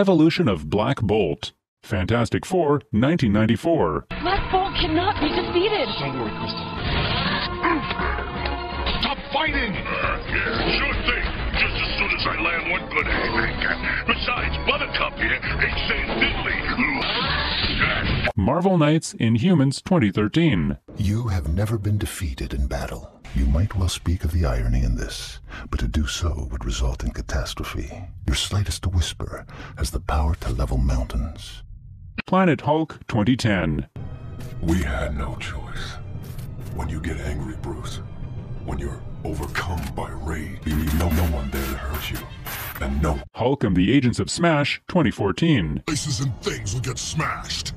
Evolution of Black Bolt. Fantastic Four, 1994. Black Bolt cannot be defeated. Don't worry, Crystal. Stop fighting! yeah, sure thing. Just as soon as I land one good haymaker. Besides, Buttercup here ain't saying diddly. Marvel Knights Inhumans 2013. You have never been defeated in battle. You might well speak of the irony in this, but to do so would result in catastrophe. Your slightest whisper has the power to level mountains. Planet Hulk 2010. We had no choice. When you get angry, Bruce, when you're overcome by rage, you need no, no one there to hurt you. And no Hulk and the Agents of Smash 2014. places and things will get smashed.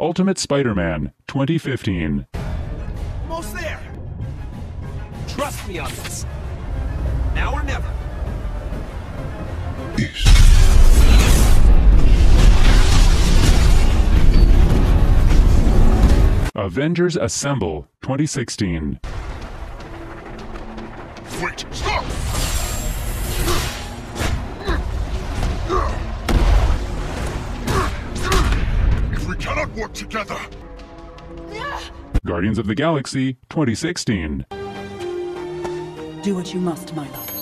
Ultimate Spider-Man 2015. Almost there. Trust me on this. Now or never. Avengers Assemble 2016. Wait, stop! Cannot work together, Guardians of the Galaxy 2016. Do what you must, my love.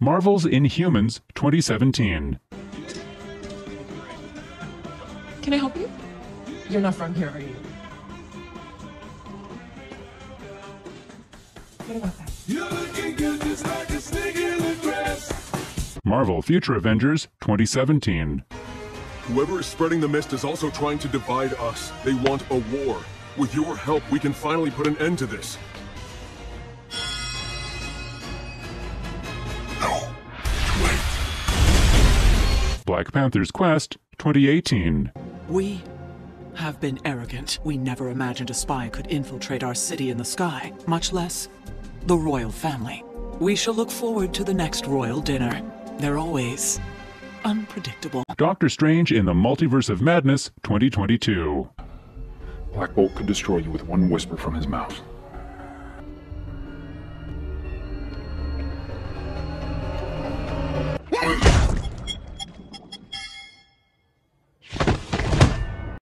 Marvel's Inhumans 2017. Can I help you? You're not from here, are you? What about that? Marvel Future Avengers 2017. Whoever is spreading the mist is also trying to divide us. They want a war. With your help, we can finally put an end to this. No. Wait. Black Panther's Quest 2018. We have been arrogant. We never imagined a spy could infiltrate our city in the sky, much less the royal family. We shall look forward to the next royal dinner. They're always unpredictable. Doctor Strange in the Multiverse of Madness 2022. Black Bolt could destroy you with one whisper from his mouth.